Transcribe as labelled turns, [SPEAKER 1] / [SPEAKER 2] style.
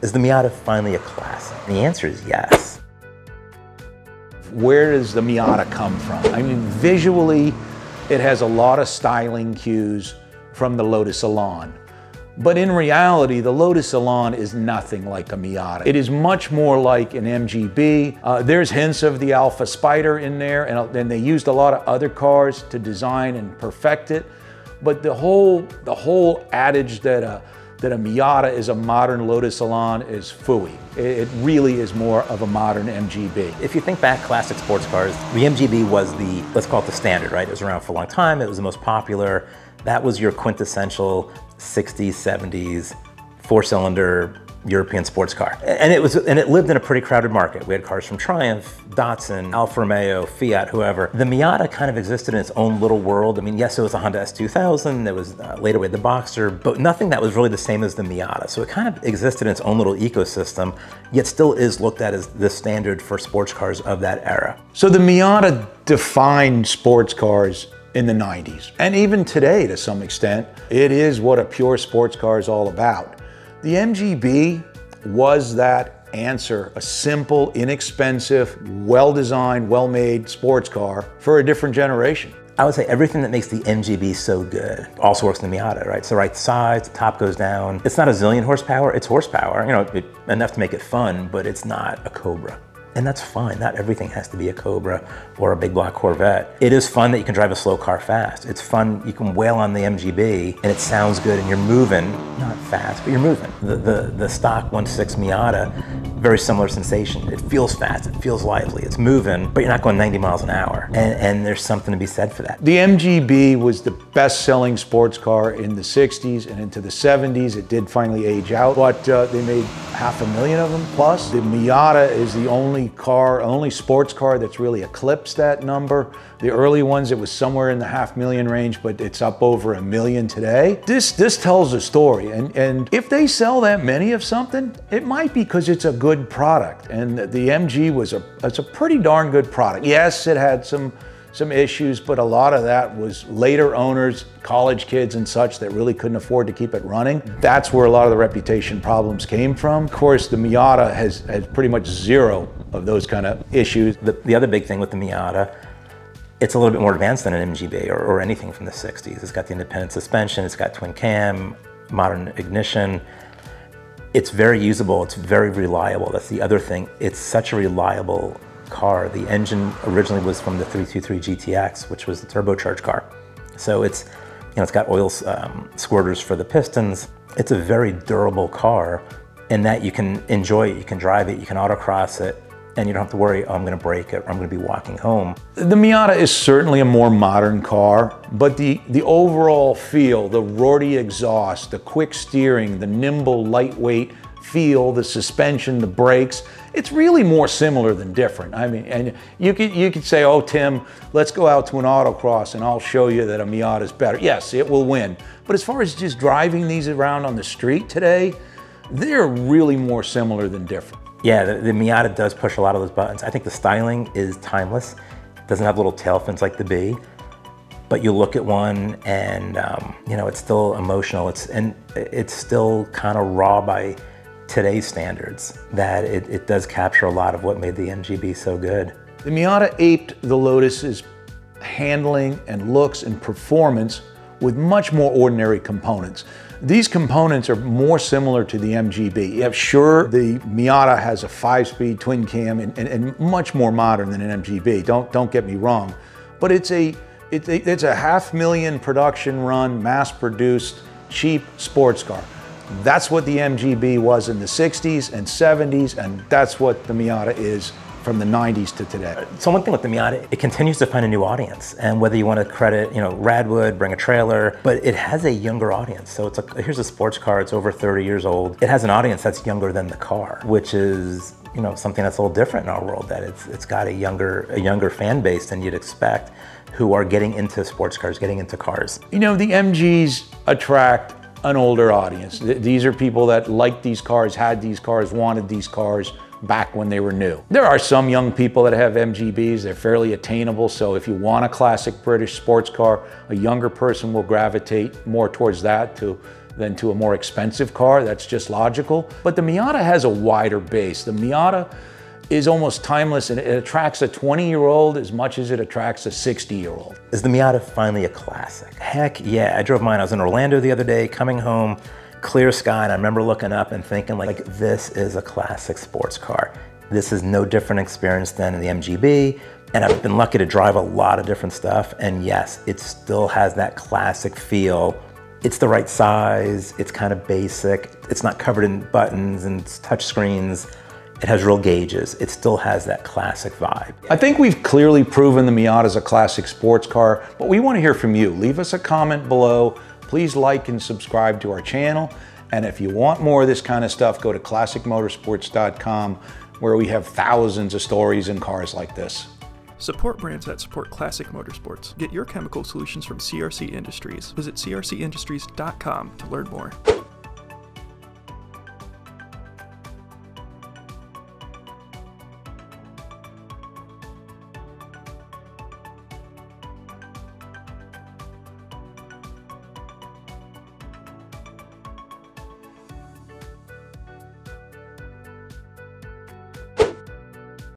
[SPEAKER 1] Is the Miata finally a classic? The answer is yes.
[SPEAKER 2] Where does the Miata come from? I mean, visually, it has a lot of styling cues from the Lotus Elan. But in reality, the Lotus Elan is nothing like a Miata. It is much more like an MGB. Uh, there's hints of the Alfa Spider in there, and, and they used a lot of other cars to design and perfect it. But the whole, the whole adage that that a Miata is a modern Lotus Elan is fooey. It really is more of a modern MGB.
[SPEAKER 1] If you think back classic sports cars, the MGB was the, let's call it the standard, right? It was around for a long time, it was the most popular. That was your quintessential 60s, 70s, four cylinder European sports car. And it was, and it lived in a pretty crowded market. We had cars from Triumph, Datsun, Alfa Romeo, Fiat, whoever. The Miata kind of existed in its own little world. I mean, yes, it was a Honda S2000. There was uh, later we had the Boxster, but nothing that was really the same as the Miata. So it kind of existed in its own little ecosystem, yet still is looked at as the standard for sports cars of that era.
[SPEAKER 2] So the Miata defined sports cars in the 90s. And even today, to some extent, it is what a pure sports car is all about. The MGB was that answer, a simple, inexpensive, well-designed, well-made sports car for a different generation.
[SPEAKER 1] I would say everything that makes the MGB so good also works in the Miata, right? It's the right size, the top goes down. It's not a zillion horsepower, it's horsepower, you know, it, enough to make it fun, but it's not a Cobra. And that's fine. Not everything has to be a Cobra or a big block Corvette. It is fun that you can drive a slow car fast. It's fun, you can wail on the MGB and it sounds good and you're moving, not fast, but you're moving. The, the, the stock 1.6 Miata, very similar sensation. It feels fast, it feels lively, it's moving, but you're not going 90 miles an hour. And, and there's something to be said for that.
[SPEAKER 2] The MGB was the best selling sports car in the 60s and into the 70s. It did finally age out, but uh, they made half a million of them plus. The Miata is the only car, only sports car that's really eclipsed that number. The early ones, it was somewhere in the half million range, but it's up over a million today. This, this tells a story. And, and if they sell that many of something, it might be because it's a good product. And the MG was a, it's a pretty darn good product. Yes, it had some some issues, but a lot of that was later owners, college kids and such that really couldn't afford to keep it running. That's where a lot of the reputation problems came from. Of course, the Miata has, has pretty much zero of those kind of issues.
[SPEAKER 1] The, the other big thing with the Miata, it's a little bit more advanced than an MGB or, or anything from the 60s. It's got the independent suspension, it's got twin cam, modern ignition. It's very usable, it's very reliable. That's the other thing. It's such a reliable car. The engine originally was from the 323 GTX, which was the turbocharged car. So it's, you know, it's got oil um, squirters for the pistons. It's a very durable car in that you can enjoy it, you can drive it, you can autocross it, and you don't have to worry, oh, I'm gonna break it, or I'm gonna be walking home.
[SPEAKER 2] The Miata is certainly a more modern car, but the, the overall feel, the roarty exhaust, the quick steering, the nimble, lightweight feel, the suspension, the brakes, it's really more similar than different. I mean, and you could, you could say, oh, Tim, let's go out to an autocross and I'll show you that a Miata is better. Yes, it will win. But as far as just driving these around on the street today, they're really more similar than different.
[SPEAKER 1] Yeah, the, the, Miata does push a lot of those buttons. I think the styling is timeless. It doesn't have little tail fins like the B, but you look at one and um, you know it's still emotional. It's and it's still kind of raw by today's standards. That it, it does capture a lot of what made the MGB so good.
[SPEAKER 2] The Miata aped the Lotus's handling and looks and performance with much more ordinary components. These components are more similar to the MGB. Yeah, sure, the Miata has a five-speed twin cam and, and, and, much more modern than an MGB. Don't, don't get me wrong. But it's a, it's a, it's a half million production run, mass-produced, cheap sports car. That's what the MGB was in the 60s and 70s, and that's what the Miata is from the 90s to today.
[SPEAKER 1] So one thing with the Miata, it continues to find a new audience. And whether you want to credit, you know, Radwood, bring a trailer, but it has a younger audience. So it's a, here's a sports car, it's over 30 years old. It has an audience that's younger than the car, which is, you know, something that's a little different in our world, that it's, it's got a younger, a younger fan base than you'd expect who are getting into sports cars, getting into cars.
[SPEAKER 2] You know, the MGs attract an older audience. These are people that liked these cars, had these cars, wanted these cars, back when they were new. There are some young people that have MGBs, they're fairly attainable, so if you want a classic British sports car, a younger person will gravitate more towards that to than to a more expensive car. That's just logical. But the Miata has a wider base. The Miata is almost timeless and it attracts a 20 year old as much as it attracts a 60 year old.
[SPEAKER 1] Is the Miata finally a classic? Heck yeah. I drove mine. I was in Orlando the other day, coming home, clear sky, and I remember looking up and thinking, like, this is a classic sports car. This is no different experience than in the MGB. And I've been lucky to drive a lot of different stuff. And yes, it still has that classic feel. It's the right size, it's kind of basic, it's not covered in buttons and touch screens. It has real gauges. It still has that classic vibe.
[SPEAKER 2] I think we've clearly proven the Miata is a classic sports car, but we want to hear from you. Leave us a comment below. Please like and subscribe to our channel. And if you want more of this kind of stuff, go to classicmotorsports.com where we have thousands of stories and cars like this.
[SPEAKER 3] Support brands that support classic motorsports. Get your chemical solutions from CRC Industries. Visit crcindustries.com to learn more.